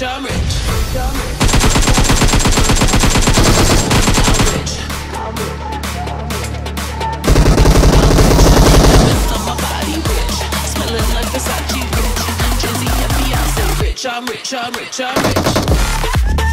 rich, I'm rich. I'm rich. I'm rich. I'm rich. I'm rich, rich, rich.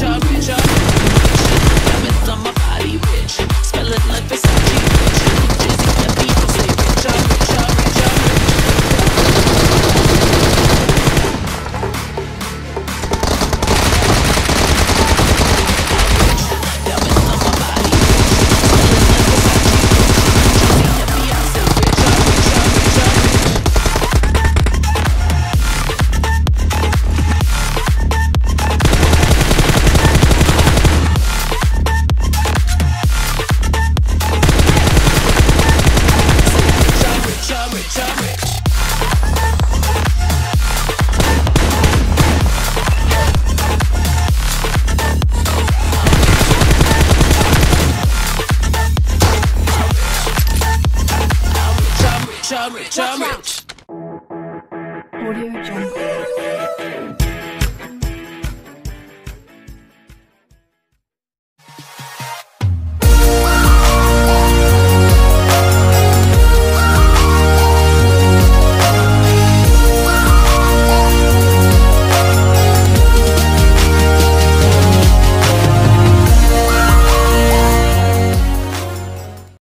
bitch up, bitch. richer, richer, rich. Audio Jungle.